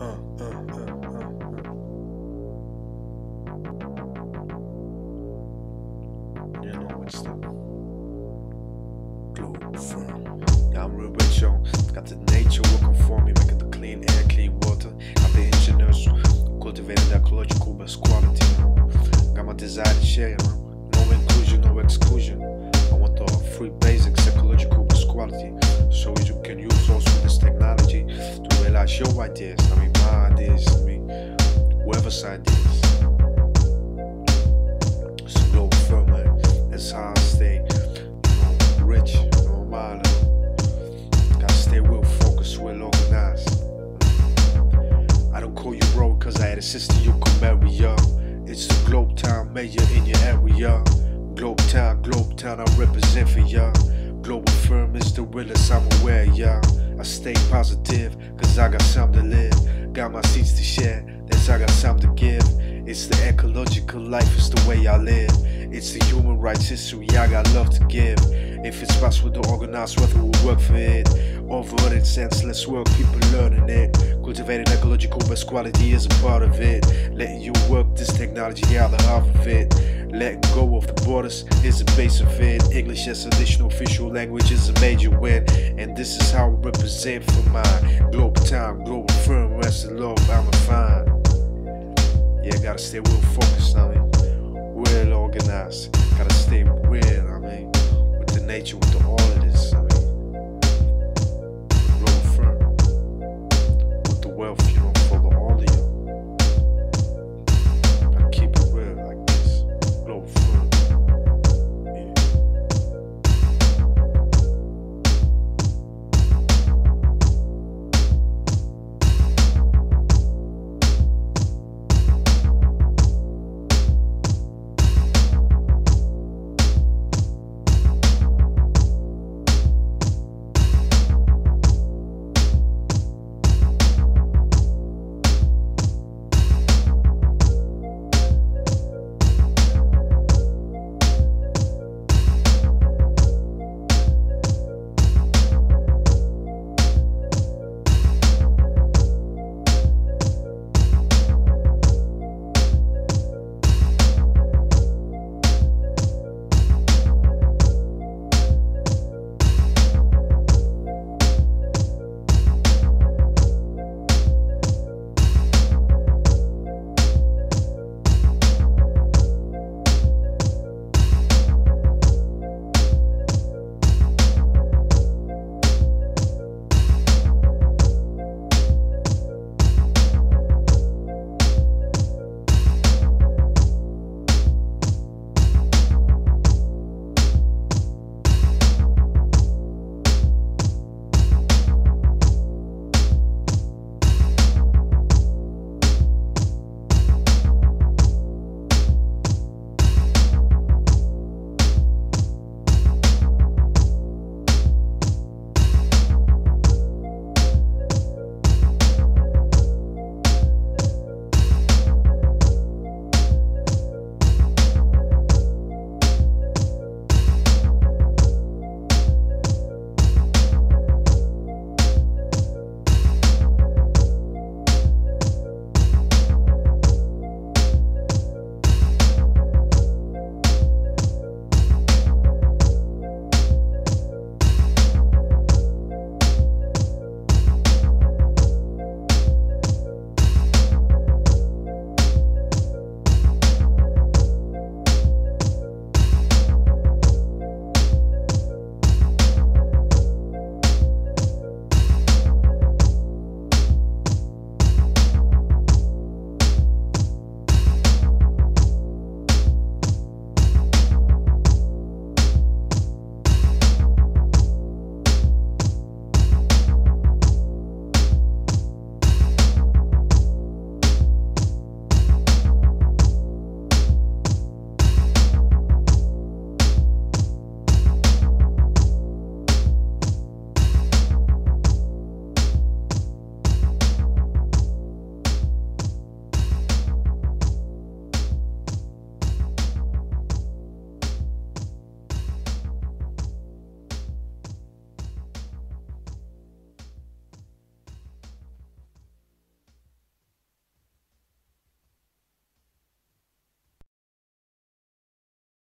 uh, know I'm. Got the nature working for me, making the clean air, clean water. Got the engineers cultivating the ecological quality. Got my. No inclusion, no exclusion. I want the free ecological quality. So you can use also this technology to realize your ideas. I mean, ideas, I mean, ideas. It's a global firm, man. That's how I stay, you know, rich, no matter. Gotta stay real focused, real organized. I don't call you bro cause I had a sister you could marry, ya. It's the Globe Town mayor in your area. Globe Town, Globe Town, I represent for ya. Global firm is the realest, I'm aware, yeah. I stay positive, cause I got something to live. Got my seats to share, that's I got something to give. It's the ecological life, it's the way I live. It's the human rights history, I got love to give. If it's possible to organize, whether we work for it. Over it, senseless work, people learning it. Cultivating ecological best quality is a part of it. Letting you work this technology out of it. Let go of the borders is the base of it. English as additional official language is a major win. And this is how I represent for my Global time, global firm, rest in love, I'm a fine. Yeah, gotta stay real focused, I mean, well organized. Gotta stay real, I mean, with the nature, with the all of this, I mean, global firm, with the wealth, you know.